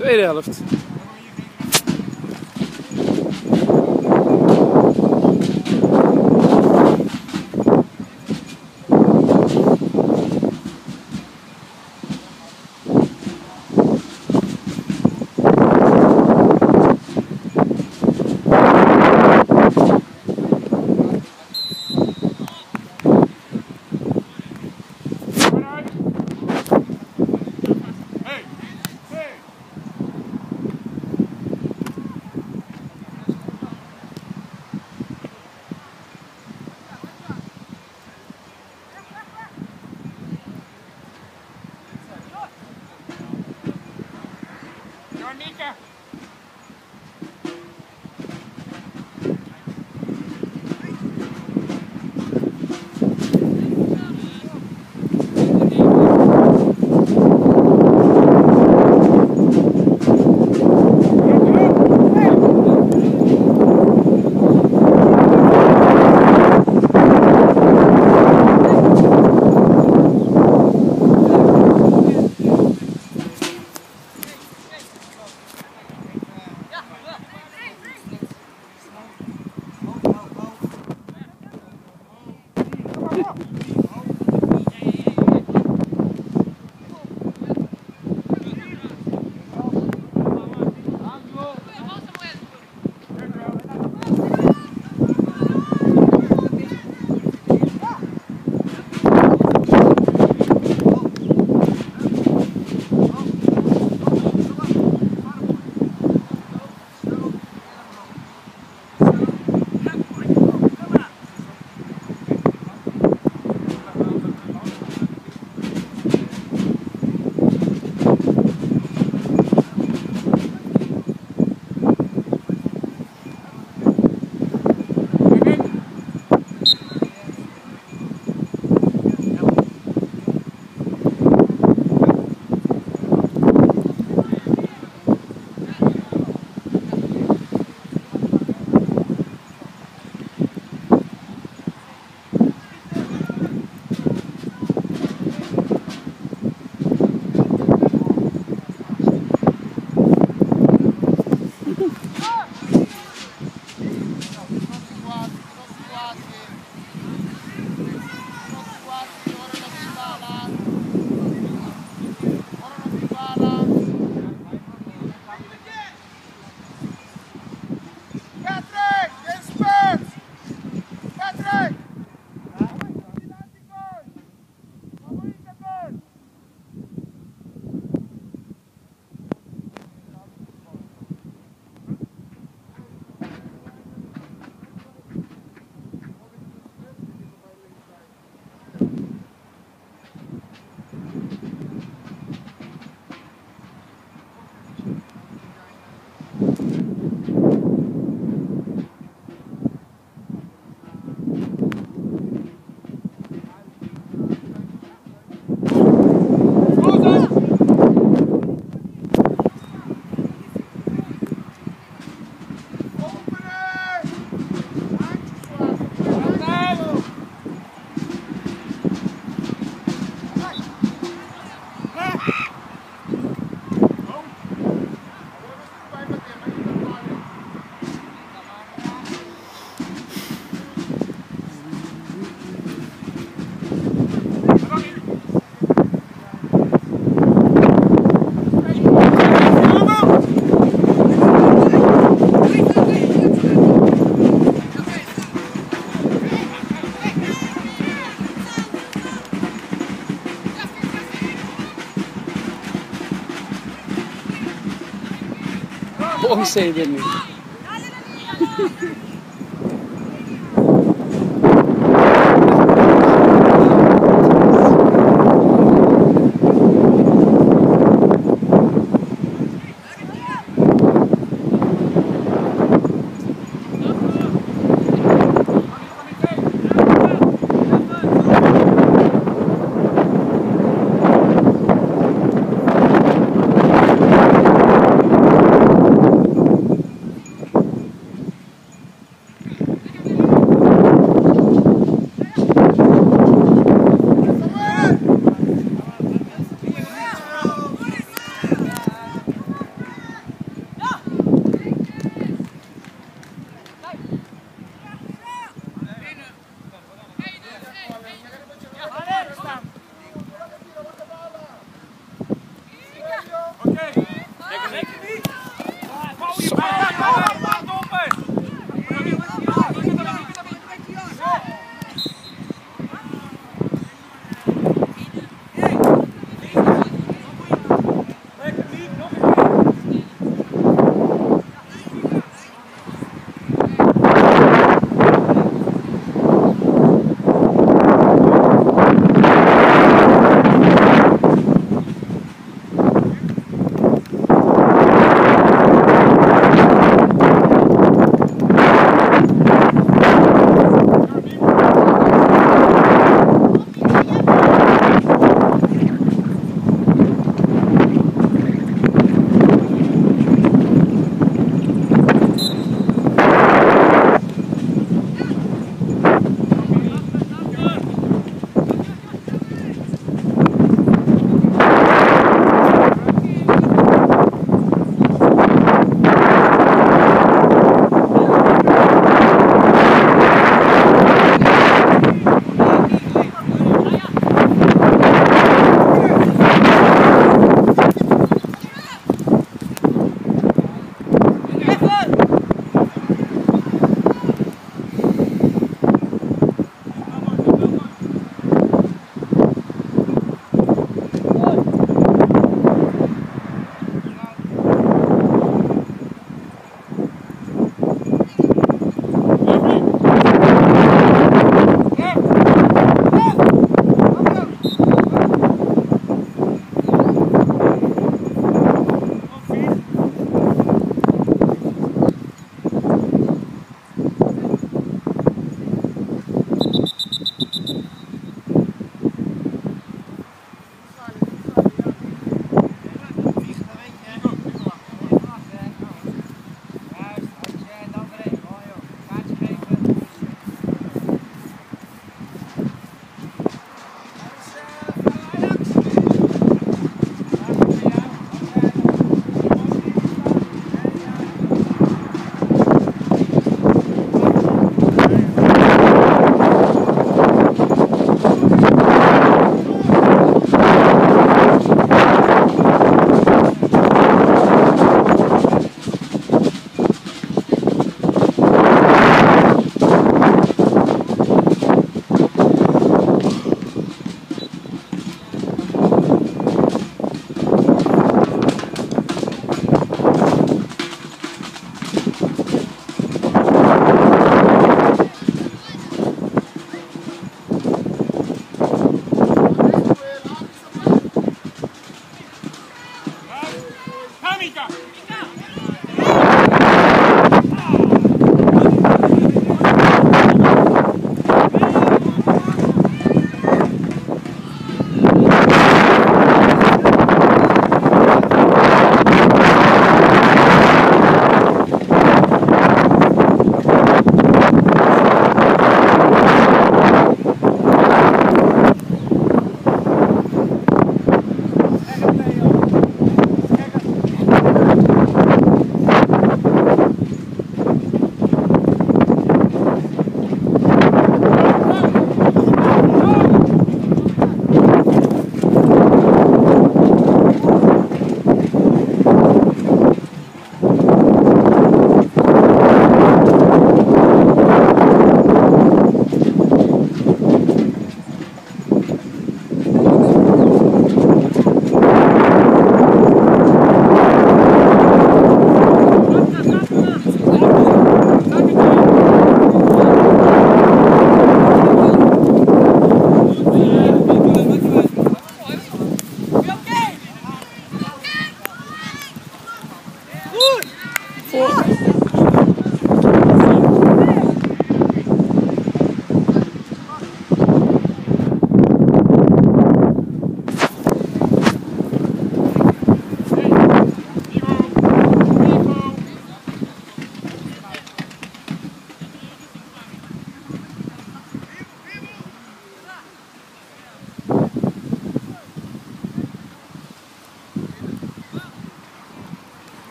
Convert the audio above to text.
Tweede helft. mitä? Say din eh.